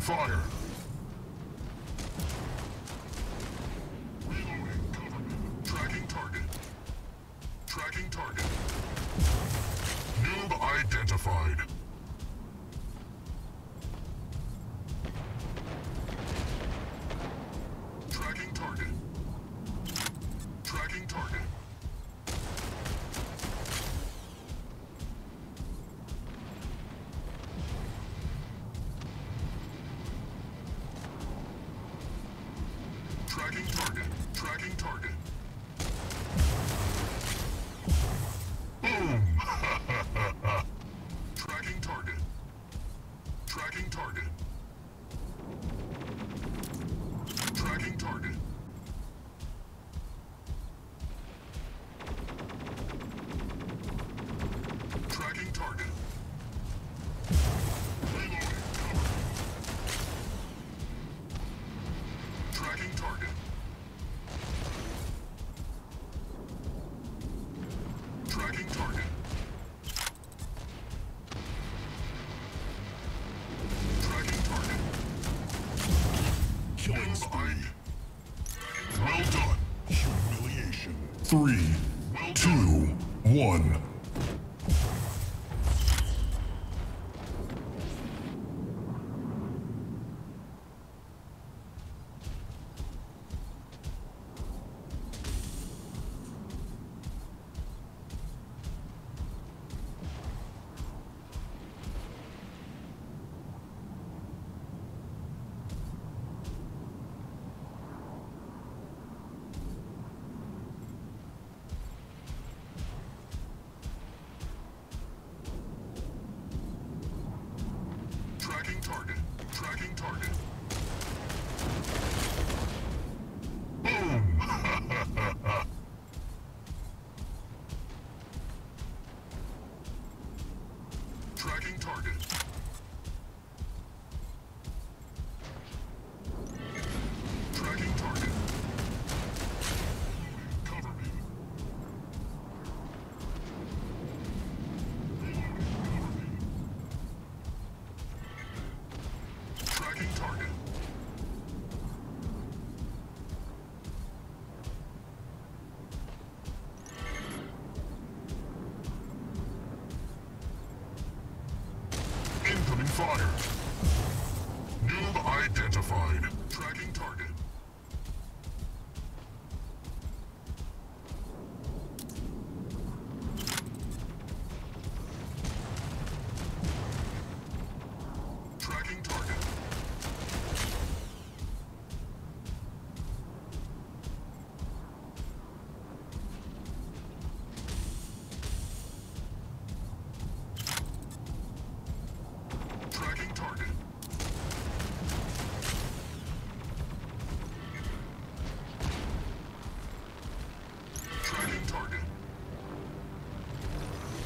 Fire. Reloading. Cover. Tracking target. Tracking target. Noob identified. Tracking target. Tracking target. Boom! Tracking target. Tracking target. Tracking target. Three, two, one. Noob identified. Tracking target.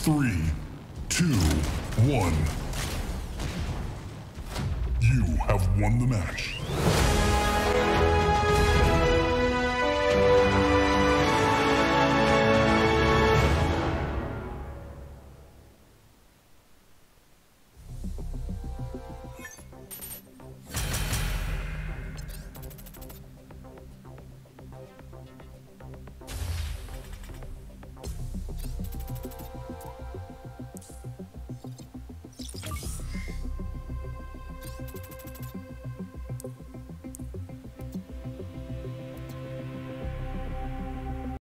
Three, two, one. You have won the match.